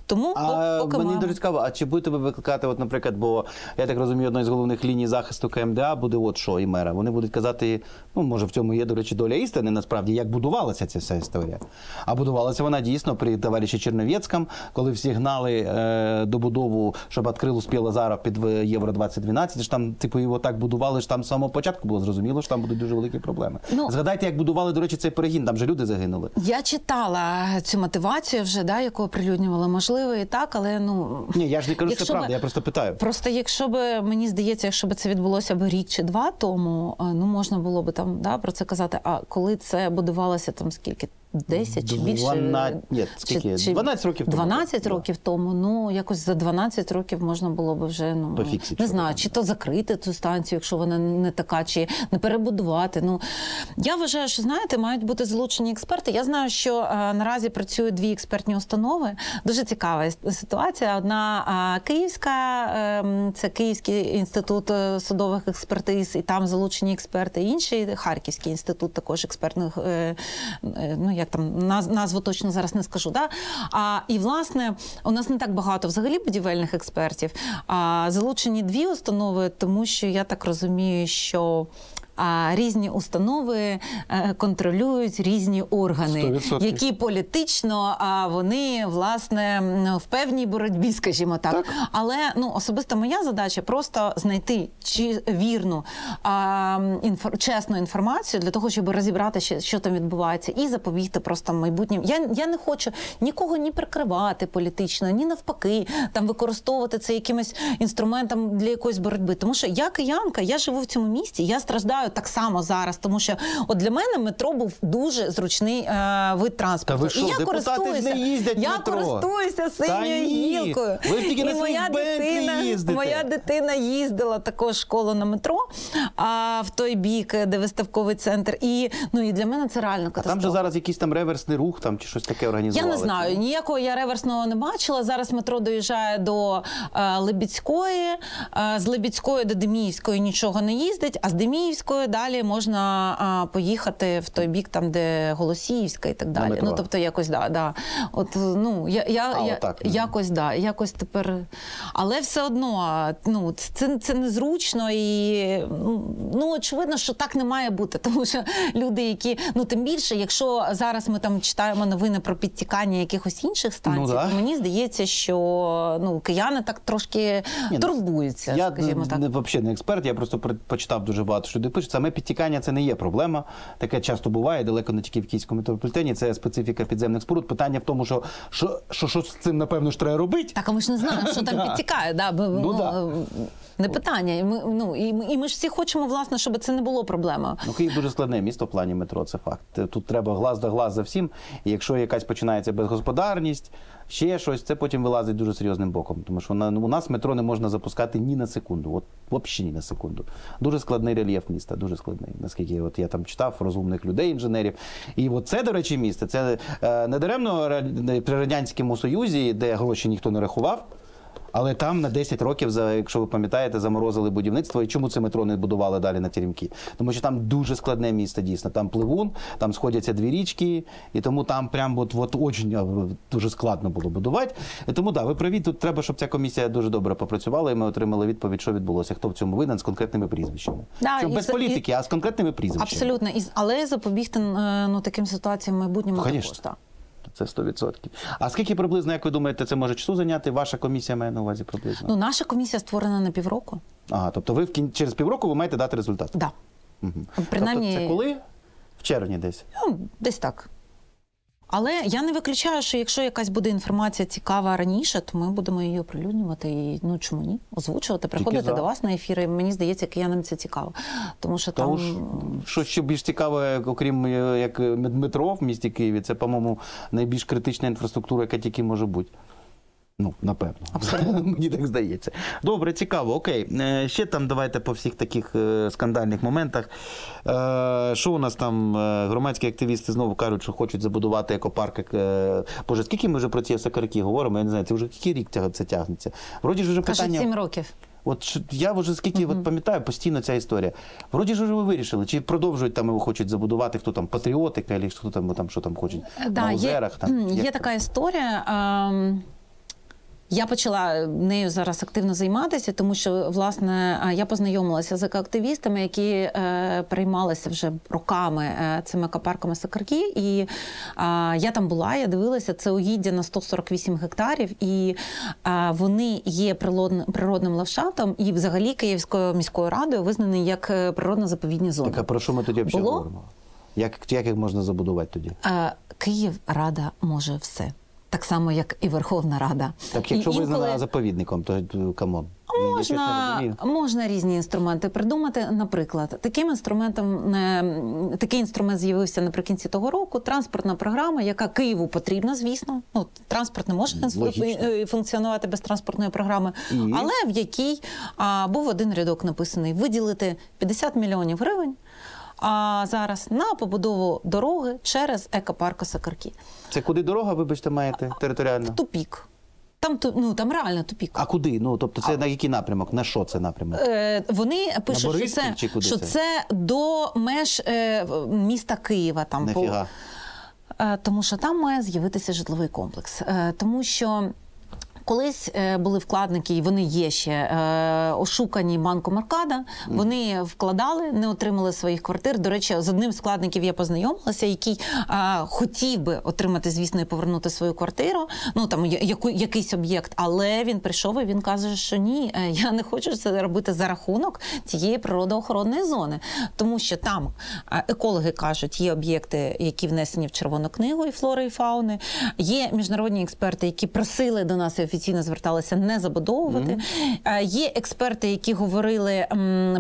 Тому А поки мені маємо. дуже цікаво, а чи будете ви викликати, от, наприклад, бо я так розумію, одною з головних ліній захисту КМДА буде от що і мера. Вони будуть казати, ну може в цьому є, до речі, доля істини, насправді, як будувалася ця вся історія. А будувалася вона дійсно при товариші Черновецькому, коли всі гнали е, добудову, щоб відкрив успіла Лазаров під е, Євро 2012. Ж там, типу, його так будували, що там з самого початку було зрозуміло, що там будуть дуже великі проблеми. Ну, Згадайте, як будували, до речі, цей перегін, там же люди загинули. Я читала цю мотивацію вже, да, яку оприлюднювала, можливо, і так, але ну Ні, я ж не кажу, що це правда, би- я просто питаю. Просто якщо б мені здається, якщо б це відбулося б рік чи два тому, е, ну можна було би там да, про це казати. А коли це будувалося там скільки? 10 чи більше? 12 ні, скільки? 12 років тому. 12 Да. років тому. Ну якось за 12 років можна було б вже ну Пофіксити, не знаю, чи то закрити цю станцію, якщо вона не така, чи не перебудувати. Ну я вважаю, що знаєте, мають бути залучені експерти. Я знаю, що е, наразі працюють дві експертні установи. Дуже цікава ситуація. Одна а, київська, е, це Київський інститут е, судових експертиз, і там залучені експерти. Інший Харківський інститут також експертних. е, е, ну як там назву точно зараз не скажу. Да? А і власне у нас не так багато взагалі будівельних експертів. А залучені дві установи, тому що я так розумію, що. А різні установи е, контролюють різні органи, 100%. які політично а вони власне в певній боротьбі, скажімо так. Так. Але ну особисто моя задача просто знайти чи вірну а, інфор, чесну інформацію для того, щоб розібрати, що, що там відбувається, і запобігти просто майбутнім. Я, я не хочу нікого ні прикривати політично, ні навпаки, там використовувати це якимось інструментом для якоїсь боротьби. Тому що я киянка, я живу в цьому місті, я страждаю так само зараз, тому що от для мене метро був дуже зручний е, вид транспорту. Та ви що, і я депутати користуюся, не їздять я метро. користуюся синьою гілкою. ви тільки на і моя дитина, їздите. моя дитина їздила також в школу на метро, а в той бік, де виставковий центр. І ну і для мене це реально А катастрофа. там же зараз якийсь там реверсний рух там чи щось таке Я не знаю, ніякого я реверсного не бачила. Зараз метро доїжджає до е, Лебідської, е, з Лебідської до Деміївської нічого не їздить, а з Деміївської далі можна е, поїхати в той бік, там де Голосіївська і так далі. Ну тобто, якось да, да. От ну я, я, А, я отак. якось да, якось тепер. Але все одно, ну це, це незручно і ну, ну очевидно, що так не має бути, тому що люди, які ну тим більше, якщо зараз ми там читаємо новини про підтікання якихось інших станцій, Ну, да. то мені здається, що ну кияни так трошки Ні, ну, турбуються, Я скажімо так. не, взагалі не експерт, я просто почитав дуже багато що люди пишуть. Саме підтікання це не є проблема. Таке часто буває, далеко не тільки в Київському метрополітені. Це специфіка підземних споруд. Питання в тому, що що, що, що з цим напевно ж треба робити. Так, а ми ж не знаємо, що там підтікає. Да, бо, Ну, да. Не питання. І ми, ну, і, і ми ж всі хочемо, власне, щоб це не було проблемою. Ну, Київ дуже складне місто в плані метро, це факт. Тут треба глаз да глаз за всім. І якщо якась починається безгосподарність, ще щось, це потім вилазить дуже серйозним боком. Тому що на, у нас метро не можна запускати ні на секунду. От взагалі ні на секунду. Дуже складний рельєф міста, дуже складний. Наскільки от я там читав розумних людей, інженерів. І от це, до речі, місце. Це е, не даремно при Радянському Союзі, де гроші ніхто не рахував. Але там на 10 років, за якщо ви пам'ятаєте, заморозили будівництво. І чому це метро не будували далі на Теремки? Тому що там дуже складне місто, дійсно. Там пливун, там сходяться дві річки, і тому там прям от, от очень дуже складно було будувати. І тому да, ви праві, тут треба, щоб ця комісія дуже добре попрацювала, і ми отримали відповідь, що відбулося, хто в цьому винен з конкретними прізвищами. Да, Щоб і без і- політики, а з конкретними прізвищами. Абсолютно. І, але запобігти е, ну, таким ситуаціям в майбутньому Ну, також. Так. Це 100%. А скільки приблизно, як ви думаєте, це може часу зайняти? Ваша комісія має на увазі приблизно? Ну, наша комісія створена на півроку. Ага, тобто ви в кін... через півроку ви маєте дати результат. Да. Угу. Принаймні- Тобто це коли? В червні десь. Ну, десь так. Але я не виключаю, що якщо якась буде інформація цікава раніше, то ми будемо її оприлюднювати і ну чому ні? Озвучувати, приходити Тільки до вас на ефіри. Мені здається, киянам це цікаво. Тому що Тому там ж, що ще більш цікаве, окрім як мет- метро в місті Києві, це, по-моєму, найбільш критична інфраструктура, яка тільки може бути. Ну, напевно. Мені так здається. Добре, цікаво. Окей. Е, Ще там давайте по всіх таких е, скандальних моментах. Е, Що у нас там? Громадські активісти знову кажуть, що хочуть забудувати екопарк. Боже, скільки ми вже про ці сакарки говоримо? Я не знаю, це вже який рік це тягнеться. Вроді ж вже питання. сім років. От я вже скільки от пам'ятаю постійно ця історія. Вроді ж вже ви вирішили, чи продовжують там його хочуть забудувати, хто там патріотика, або хто там, там що там хочуть Да, на є, озерах. Там, є така історія. ем, Я почала нею зараз активно займатися, тому що власне е, я познайомилася з екоактивістами, які е, приймалися вже роками е, цими екопарками Сакарки. І е, я там була, я дивилася це угіддя на 148 гектарів, і е, вони є природним, природним ландшафтом, і взагалі Київською міською радою визнані як е, природно-заповідні зони. Так, а про що ми тоді взагалі говоримо? Як, як їх можна забудувати тоді? Е, Київ Рада може все. Так само, як і Верховна Рада. Так, якщо інколи визнана заповідником, то е, come on. Не Можна, можна різні інструменти придумати. Наприклад, таким інструментом е, такий інструмент з'явився наприкінці того року. Транспортна програма, яка Києву потрібна, звісно. Ну транспорт не може Логічно. е, функціонувати без транспортної програми, І? але в якій а, був один рядок написаний: виділити 50 мільйонів гривень. А зараз на побудову дороги через екопарк Сакарки. Це куди дорога, вибачте, маєте територіально? Тупік. Там ну там реально тупік. А куди? Ну, тобто це на який напрямок? На що це напрямок? Е, вони пишуть, що це, чи куди що це? це до меж е, міста Києва. Там по- Нафіга? Е, тому що там має з'явитися житловий комплекс. Е, Тому що. Колись е, були вкладники, і вони є ще е, ошукані банком Аркада. Вони вкладали, не отримали своїх квартир. До речі, з одним з вкладників я познайомилася, який е, хотів би отримати, звісно, і повернути свою квартиру. Ну там яку, якийсь об'єкт, але він прийшов і він каже, що ні, я не хочу це робити за рахунок цієї природоохоронної зони, тому що там екологи кажуть, є об'єкти, які внесені в червону книгу і флори і фауни. Є міжнародні експерти, які просили до нас офіційно зверталися не забудовувати. Е, Є експерти, які говорили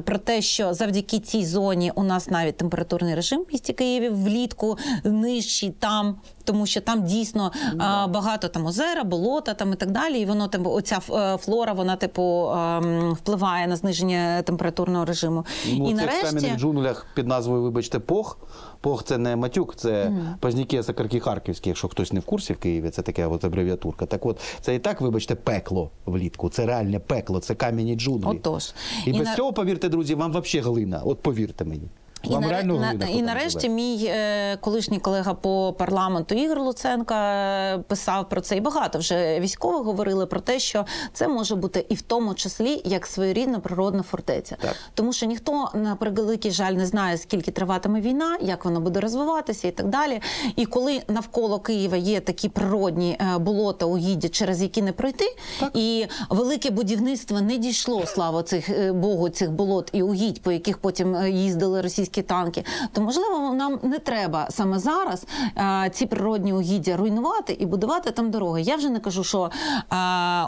про те, що завдяки цій зоні у нас навіть температурний режим в місті Києві влітку нижчий там. Тому що там дійсно а, багато там озера, болота там і так далі. І воно типу, оця е, флора, вона типу ем, впливає на зниження температурного режиму. Ну, і в цих нарешті кам'яних джунглях під назвою, вибачте, Пох. Пох це не матюк, це Пазніки Сакарки Харківські, якщо хтось не в курсі в Києві, це така от абревіатурка. Так от, це і так, вибачте, пекло влітку. Це реальне пекло, це кам'яні джунглі. Отож. І, І без на- цього, повірте, друзі, вам взагалі глина. От повірте мені. І, Вам реально на- глина. і нарешті живе. мій е, колишній колега по парламенту Ігор Луценка е, писав про це. І багато вже військових говорили про те, що це може бути і в тому числі як своєрідна природна фортеця. Так. Тому що ніхто на превеликий жаль не знає, скільки триватиме війна, як вона буде розвиватися і так далі. І коли навколо Києва є такі природні е, болота, угіддя, через які не пройти, і велике будівництво не дійшло, слава цих е, Богу, цих болот і угідь, по яких потім їздили російські танки, то можливо нам не треба саме зараз е, ці природні угіддя руйнувати і будувати там дороги. Я вже не кажу, що е,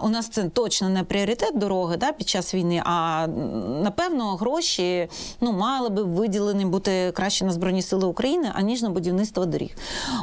у нас це точно не пріоритет дороги да, під час війни. А напевно гроші ну мали би виділені бути краще на збройні сили України аніж на будівництво доріг.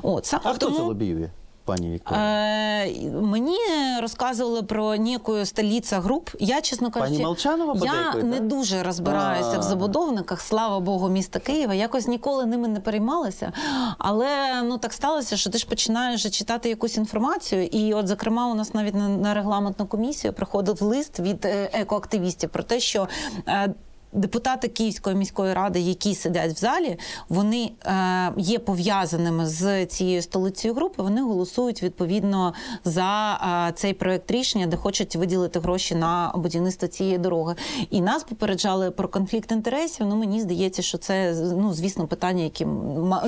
От саме А хто тому... це лобіює, пані Вікторія? Е, мені розказували про ніяку століця груп. Я, чесно кажучи, Молчанова я подейкує, не так? дуже розбираюся А. в забудовниках. Слава Богу, міста Києва. Якось ніколи ними не переймалася. Але ну так сталося, що ти ж починаєш читати якусь інформацію. І, от, зокрема, у нас навіть на, на регламентну комісію приходив лист від е, екоактивістів про те, що. е, Депутати Київської міської ради, які сидять в залі, вони е, є пов'язаними з цією столицею групи. Вони голосують відповідно за е, цей проект рішення, де хочуть виділити гроші на будівництво цієї дороги. І нас попереджали про конфлікт інтересів. Ну мені здається, що це ну звісно питання, яким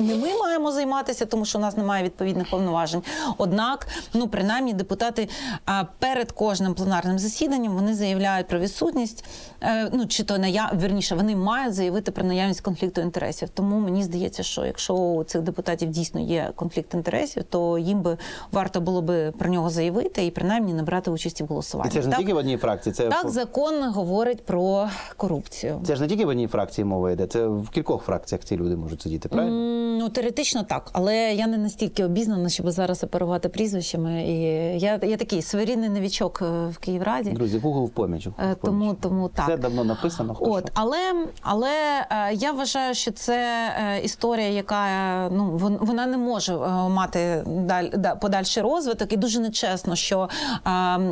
не ми маємо займатися, тому що у нас немає відповідних повноважень. Однак, ну принаймні, депутати а, перед кожним пленарним засіданням вони заявляють про відсутність. е, Ну чи то наяв вірніше, вони мають заявити про наявність конфлікту інтересів. Тому мені здається, що якщо у цих депутатів дійсно є конфлікт інтересів, то їм би варто було би про нього заявити і принаймні не брати участі в І це ж не так, тільки в одній фракції, це так закон говорить про корупцію. Це ж не тільки в одній фракції мова йде, це в кількох фракціях ці люди можуть сидіти, правильно? М, Ну, теоретично так, але я не настільки обізнана, щоб зараз оперувати прізвищами. І я, я такий своєрідний новічок е, в Київраді. Друзі, Google в поміч. в Е, поміч. Тому, тому так. Все давно написано. Хто От, що. але, але е, я вважаю, що це е, історія, яка ну вона не може е, мати даль, да, подальший розвиток, і дуже нечесно, що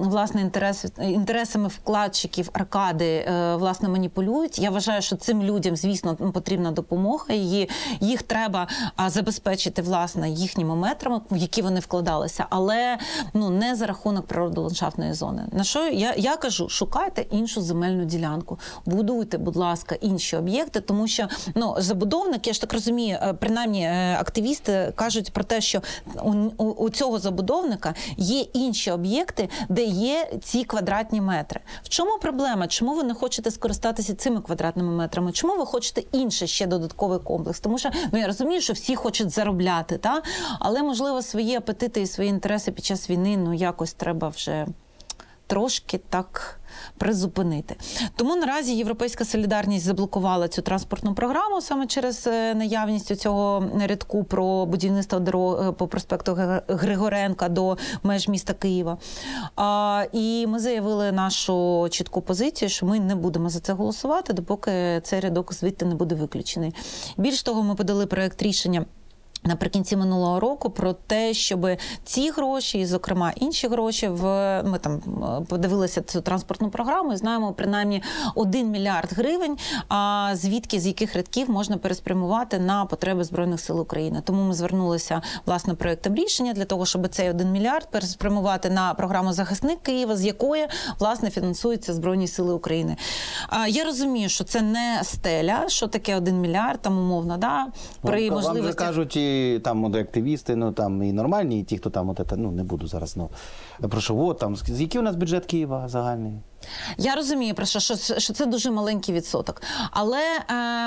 власне інтерес інтересами вкладчиків аркади власне маніпулюють. Я вважаю, що цим людям, звісно, потрібна допомога. І їх треба забезпечити власне їхніми метрами, в які вони вкладалися, але ну не за рахунок природоландшафтної зони. На що я, я кажу, шукайте іншу земельну ділянку, будуйте, будь ласка, інші об'єкти, тому що ну забудовник, я ж так розумію, е, принаймні е, активісти кажуть про те, що у, у, у цього забудовника є інші об'єкти, де є ці квадратні метри. В чому проблема? Чому ви не хочете скористатися цими квадратними метрами? Чому ви хочете інший ще додатковий комплекс? Тому що ну я розумію, що всі хочуть заробляти, та але можливо свої апетити і свої інтереси під час війни ну якось треба вже трошки так призупинити. Тому наразі Європейська солідарність заблокувала цю транспортну програму саме через е, наявність цього рядку про будівництво дороги по проспекту Григоренка до меж міста Києва. А, і ми заявили нашу чітку позицію, що ми не будемо за це голосувати, допоки цей рядок звідти не буде виключений. Більш того, ми подали проект рішення. Наприкінці минулого року про те, щоб ці гроші, і, зокрема інші гроші, в ми там е, подивилися цю транспортну програму і знаємо принаймні 1 мільярд гривень. А звідки з яких рядків можна переспрямувати на потреби збройних сил України? Тому ми звернулися власне проектом рішення для того, щоб цей 1 мільярд переспрямувати на програму захисник Києва, з якої власне фінансуються збройні сили України. А я розумію, що це не стеля, що таке 1 мільярд, там умовно, да при можливості. кажуть, там от, активісти, ну там і нормальні, і ті, хто там от, ну не буду зараз. Ну про що, от там, з- який у нас бюджет Києва загальний? Я розумію про що, що, що це дуже маленький відсоток. Але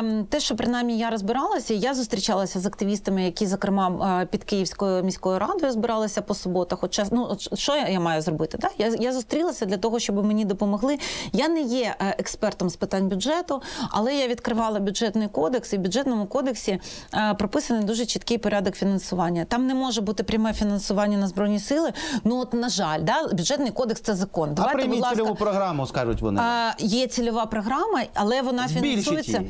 е, те, що принаймні я розбиралася, я зустрічалася з активістами, які, зокрема, е, під Київською міською радою збиралися по суботах. От ну що я, я маю зробити? Так? Я, я зустрілася для того, щоб мені допомогли. Я не є е, експертом з питань бюджету, але я відкривала бюджетний кодекс, і в бюджетному кодексі е, прописаний дуже чіткий порядок фінансування. Там не може бути пряме фінансування на збройні сили. Ну от на жаль, да, бюджетний кодекс це закон. А Давайте, будь ласка, цільову програму, скажуть вони. а, є цільова програма, але вона фінансується.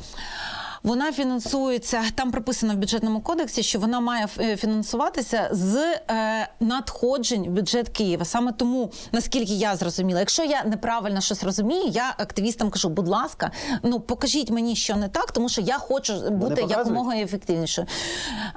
Вона фінансується там прописано в бюджетному кодексі, що вона має е, фінансуватися з е, надходжень в бюджет Києва. Саме тому, наскільки я зрозуміла, якщо я неправильно щось розумію, я активістам кажу, будь ласка, ну покажіть мені, що не так, тому що я хочу бути якомога ефективнішою.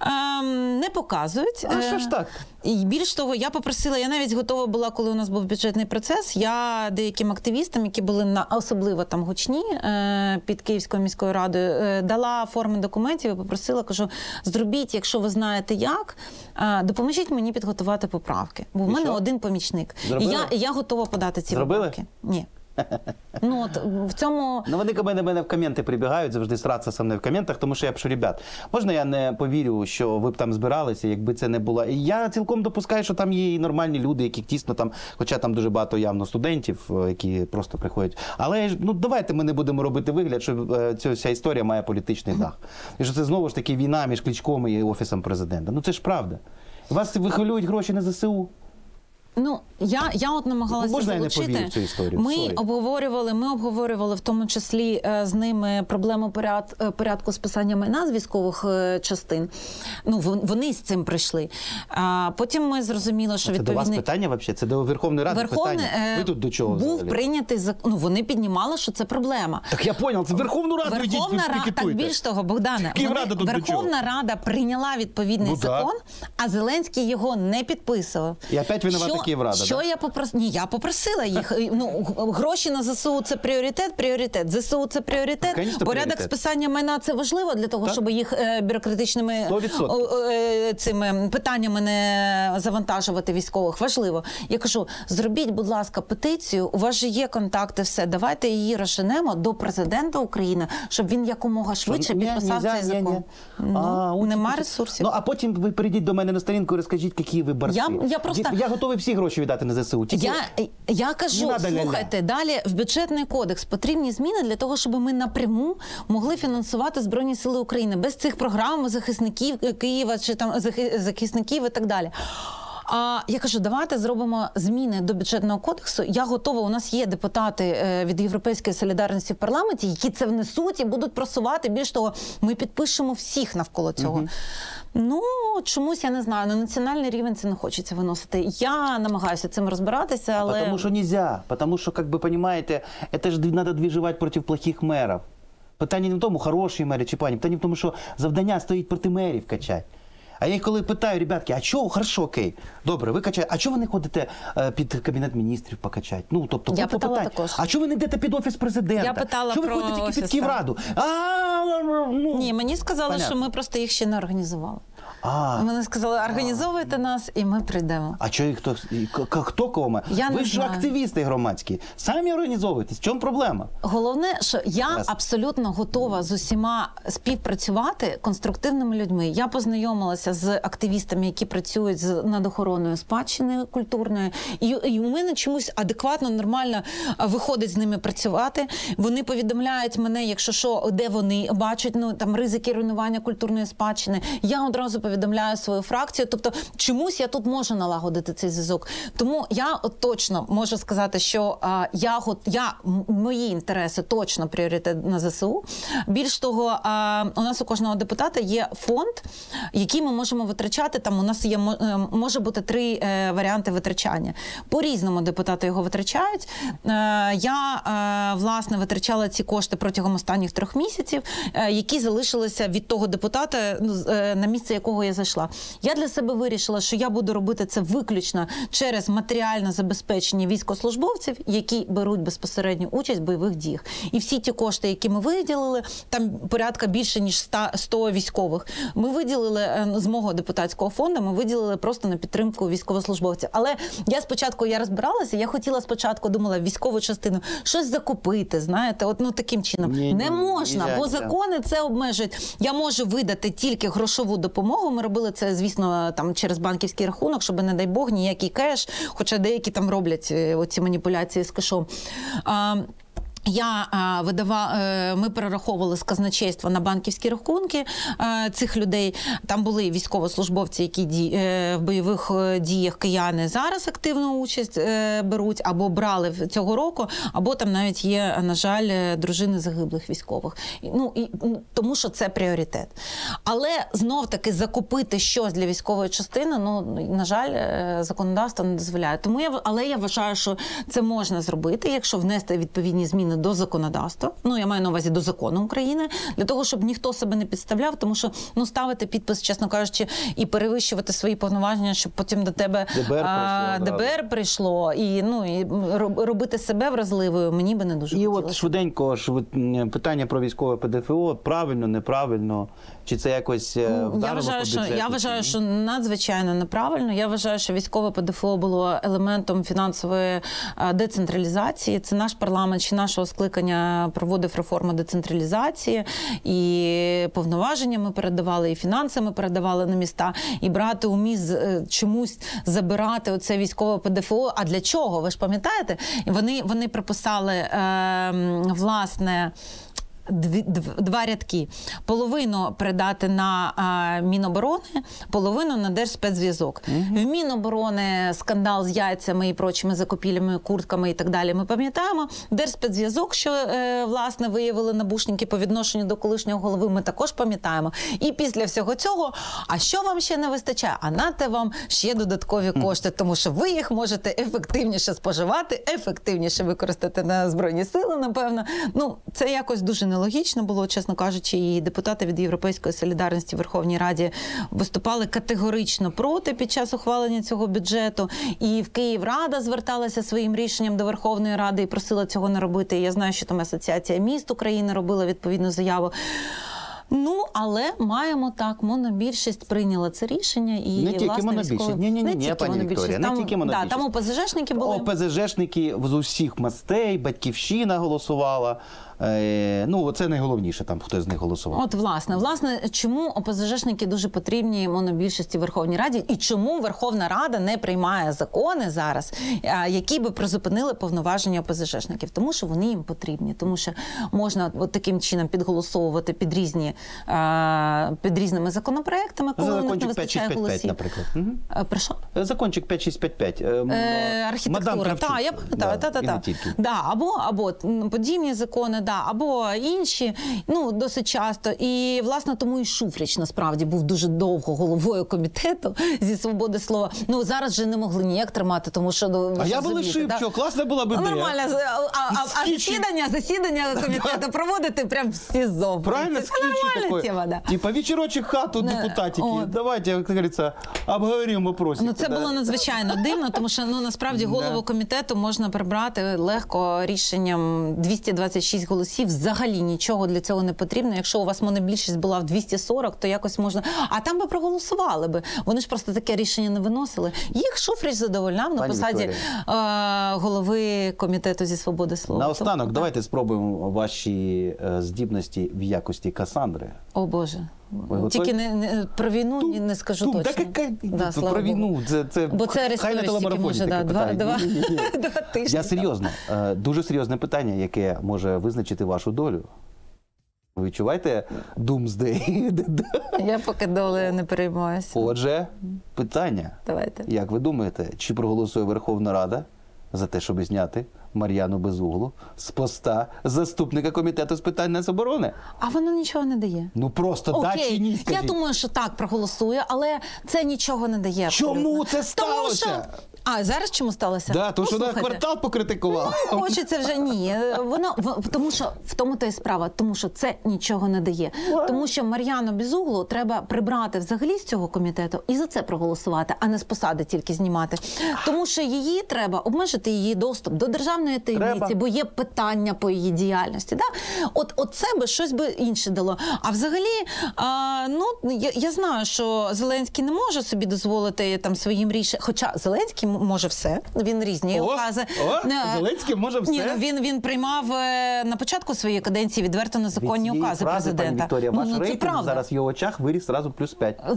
Ем, не показують. А що ж Е, так? І більш того, я попросила, я навіть готова була, коли у нас був бюджетний процес. Я деяким активістам, які були на особливо там гучні е, під Київською міською радою, е, дала форми документів і попросила, кажу: зробіть, якщо ви знаєте як, е, допоможіть мені підготувати поправки. Бо в мене що? один помічник. І я, я готова подати ці Зробили? поправки. Ні. Ну от в цьому Ну, вони мене, мене в коменти прибігають, завжди сраться со мною в коментах, тому що я пишу, ребят, можна я не повірю, що ви б там збиралися, якби це не було. І я цілком допускаю, що там є і нормальні люди, які тісно там, хоча там дуже багато явно студентів, е, які просто приходять. Але ну давайте ми не будемо робити вигляд, що е, ця вся історія має політичний дах. І що це знову ж таки війна між Кличком і офісом президента. Ну це ж правда. Вас вихилюють гроші на ЗСУ. Ну я, я от намагалася Можна я не залучити. повірю цю історію? Ми Sorry. обговорювали. Ми обговорювали в тому числі е, з ними проблему поряд, е, порядку списання майна з військових е, частин. Ну вони з цим прийшли. А потім ми зрозуміли, що Це до вас відповідний питання взагалі? Це до Верховної Ради Верховне питання. Ви тут до чого був взагалі? прийнятий закон. Ну вони піднімали, що це проблема. Так я понял, це Верховну Раду йдіть, Верховна Рада, так більш того, Богдане, вони- тут Верховна Рада прийняла відповідний Ну, так. закон, а Зеленський його не підписував. І опять винувата Київрада, Що да? я попросила? Ні, я попросила їх. Ну гроші на ЗСУ це пріоритет. Пріоритет. ЗСУ це пріоритет. Конечно, Порядок пріоритет. списання майна це важливо для того, Так. щоб їх е, бюрократичними 100%. о, о, е, цими питаннями не завантажувати військових. Важливо. Я кажу: зробіть, будь ласка, петицію. У вас же є контакти, все. Давайте її розженемо до президента України, щоб він якомога швидше Ні, підписав нельзя, цей ні, закон. ні. Ну, А, нема ресурсів. Ну а потім ви прийдіть до мене на сторінку і розкажіть, які ви борці. Я- я просто- я готовий всі гроші віддати на ЗСУ. Тільки Я, я кажу, надо слухайте, далі в бюджетний кодекс потрібні зміни для того, щоб ми напряму могли фінансувати Збройні Сили України без цих програм захисників Києва чи там захи- захисників і так далі. А я кажу, давайте зробимо зміни до бюджетного кодексу. Я готова. У нас є депутати е, від Європейської солідарності в парламенті, які це внесуть і будуть просувати. Більш того, ми підпишемо всіх навколо цього. Ну чомусь я не знаю. На національний рівень це не хочеться виносити. Я намагаюся цим розбиратися, але тому що нельзя. тому що, як бы розумієте, це ж надо движевать проти плохих мерів. Питання не в тому, хороші мери чи пані, питання в тому, що завдання стоїть проти мерів качати. А я коли питаю, ребятки, а чого, хорошо, окей, добре, ви качаєте, а чого ви не ходите е, під кабінет міністрів покачати? Ну, тобто, Я купа питала питань. також. А чого ви не йдете під офіс президента? Я питала Чого ви про ходите тільки під офіс, Київраду? А, ну, ні, мені сказали, понятно. що ми просто їх ще не організували. А, Вони сказали, організовуйте нас, і ми прийдемо. а хто, і к- к- хто кого має? Я ви не ж знаю. активісти громадські. Самі організовуєтесь. В чому проблема? Головне, що я Ясно. абсолютно готова з усіма співпрацювати конструктивними людьми. Я познайомилася з активістами, які працюють з над охороною спадщини культурної, і, і у мене чомусь адекватно, нормально а, виходить з ними працювати. Вони повідомляють мене, якщо що, де вони бачать ну там ризики руйнування культурної спадщини. Я одразу повідомляю свою фракцію. Тобто, чомусь я тут можу налагодити цей зв'язок. Тому я точно можу сказати, що а, я я мої інтереси точно пріоритет на ЗСУ. Більш того, а, у нас у кожного депутата є фонд, який ми можемо витрачати. Там у нас є е, може бути три е, варіанти витрачання. По різному депутати його витрачають. Е, я е, власне витрачала ці кошти протягом останніх трьох місяців, е, які залишилися від того депутата, ну, е, на місце якого чого я зайшла? Я для себе вирішила, що я буду робити це виключно через матеріальне забезпечення військовослужбовців, які беруть безпосередню участь в бойових діях. І всі ті кошти, які ми виділили, там порядка більше ніж 100, 100 військових. Ми виділили е, з мого депутатського фонду. Ми виділили просто на підтримку військовослужбовців. Але я спочатку я розбиралася. Я хотіла спочатку думала військову частину щось закупити. Знаєте, от ну таким чином Ні, не ні, можна, нельзя, бо закони це обмежують. Я можу видати тільки грошову допомогу. Ми робили це, звісно, там через банківський рахунок, щоб не дай Бог ніякий кеш, хоча деякі там роблять е, оці маніпуляції з кешом. Я а, видава, е, ми перераховували з казначейства на банківські рахунки е, цих людей. Там були військовослужбовці, які е, в бойових е, діях кияни зараз активну участь е, беруть або брали цього року, або там навіть є, на жаль, е, дружини загиблих військових. Ну і тому, що це пріоритет. Але знов таки закупити щось для військової частини, ну на жаль, е, законодавство не дозволяє. Тому я але я вважаю, що це можна зробити, якщо внести відповідні зміни до законодавства. Ну я маю на увазі до закону України, для того, щоб ніхто себе не підставляв, тому що ну ставити підпис, чесно кажучи, і перевищувати свої повноваження, щоб потім до тебе ДБР а, прийшло. ДБР прийшло, і ну і роб- робити себе вразливою, мені би не дуже І от швиденько ж питання про військове ПДФО правильно, неправильно, чи це якось е, Ну, вдарило Я вважаю, по що я вважаю, що надзвичайно неправильно. Я вважаю, що військове ПДФО було елементом фінансової е, децентралізації. Це наш парламент чи нашого скликання проводив реформу децентралізації і повноваження ми передавали, і фінансами передавали на міста, і брати у міст е, чомусь забирати оце військове ПДФО. А для чого? Ви ж пам'ятаєте? Вони, вони приписали е, власне дві, дв- два рядки. Половину передати на а, Міноборони, половину на Держспецзв'язок. В Міноборони скандал з яйцями і прочими закупівлями, куртками і так далі. Ми пам'ятаємо. Держспецзв'язок, що е, власне виявили набушники по відношенню до колишнього голови, ми також пам'ятаємо. І після всього цього, а що вам ще не вистачає? А нате вам ще додаткові кошти, тому що ви їх можете ефективніше споживати, ефективніше використати на збройні сили. Напевно, ну це якось дуже нелогічно було, чесно кажучи. І депутати від Європейської солідарності в Верховній Раді виступали категорично проти під час ухвалення цього бюджету. І в Київрада зверталася своїм рішенням до Верховної Ради і просила цього не робити. Я знаю, що там Асоціація міст України робила відповідну заяву. Ну, але маємо так, монобільшість прийняла це рішення і Не тільки власне, монобільшість. військові- Ні-ні-ні, не ні, тільки пані. Вікторія, не там, тільки Да, монобільшість. там ОПЗЖшники були. ОПЗЖшники з усіх мастей, батьківщина голосувала. Е, ну, це найголовніше, там хто з них голосував. От власне, власне, чому ОПЗЖшники дуже потрібні монобільшості в Верховній Раді, і чому Верховна Рада не приймає закони зараз, які би призупинили повноваження ОПЗЖшників? Тому що вони їм потрібні, тому що можна от таким чином підголосовувати під різні під різними законопроектами, коли у них не Закончик вистачає 5655, голосів. наприклад. Мгм. Про що? Закончик 5655. Е, м, Е, Мадам архітектура, Кравчук. так, я пам'ятаю, та, та, і та. Да, або, або подібні закони, да, або інші, ну досить часто. І власне тому і Шуфрич насправді був дуже довго головою комітету зі свободи слова. Ну зараз же не могли ніяк тримати, тому що ну, А я би лишив, да? що класна була Ну, ідея. Нормально, а, а, а засідання, засідання комітету проводити прям в СІЗО. Правильно, це нормальна тема, да. Типа вечерочек хату депутатики. Давайте, как говорится, обговорим вопросик. Ну це було надзвичайно дивно, тому що ну насправді голову комітету можна прибрати легко рішенням 226 голосів. Взагалі нічого для цього не потрібно. Якщо у вас монобільшість була в 240, то якось можна. А там би проголосували би. Вони ж просто таке рішення не виносили. Їх Шуфрич задовольняв на Пані посаді е, голови комітету зі свободи слова. Наостанок, Тому, давайте спробуємо ваші е, здібності в якості Касандри. О Боже. Готові? Тільки не, не про війну ні, не скажу Ту, точно. Так, яка, Да, слава про Богу. війну, це, це Бо це хай на телемарафоні може да, два, два, два тижні. Я серйозно, е, дуже серйозне питання, яке може визначити вашу долю. Ви відчуваєте Doomsday? Я поки долею не переймаюся. Отже, питання. Давайте. Як ви думаєте, чи проголосує Верховна Рада за те, щоб зняти Мар'яну Безуглу з поста заступника комітету з питань нацоборони? А воно нічого не дає. Ну просто да чи ні? ні, я думаю, що так проголосує, але це нічого не дає. Чому абсолютно. це Тому сталося? що, А зараз чому сталося? Да, тому що вона квартал покритикувала. Хочеться вже ні. Воно в- тому, що в тому то і справа, тому що це нічого не дає. Тому що Мар'яну Бізуглу треба прибрати взагалі з цього комітету і за це проголосувати, а не з посади тільки знімати. Тому що її треба обмежити її доступ до державної таємниці, бо є питання по її діяльності. Да? От, от це би щось би інше дало. А взагалі, а, ну я, я знаю, що Зеленський не може собі дозволити там своїм рішенням. Хоча Зеленський може все. Він різні О, укази. о, Не, Зеленський може Ні, все. ну він, він приймав е, на початку своєї каденції відверто незаконні Від укази фрази, президента. Вікторія, ну, ваш ну, рейтинг правда. зараз в його очах виріс разом плюс 5. Це-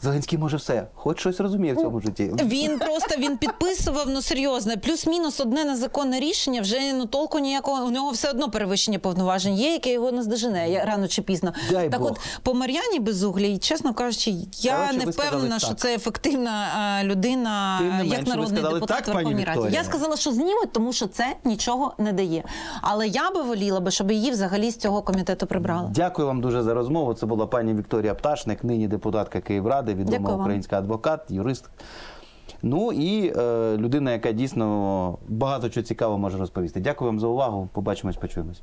Зеленський може все. Хоч щось розуміє в цьому житті. Він просто він підписував ну серйозно, плюс-мінус одне незаконне рішення. Вже ну толку ніякого. У нього все одно перевищення повноважень є, яке його наздожене я- рано чи пізно. Дай так, Бог. от по Мар'яні Безуглій, чесно кажучи, я Коротше, не впевнена, так. що це ефективна е, людина не е, менше, як ви народний сказали депутат так, Верховній пані Раді. Я сказала, що знімуть, тому що це нічого не дає. Але я би воліла би, щоб її взагалі з цього комітету прибрали. Дякую вам дуже за розмову. Це була пані Вікторія Пташник, нині депутатка Київради, відома Дякую вам. українська адвокат, юрист. Ну і е, людина, яка дійсно багато чого цікавого може розповісти. Дякую вам за увагу. Побачимось, почуємось.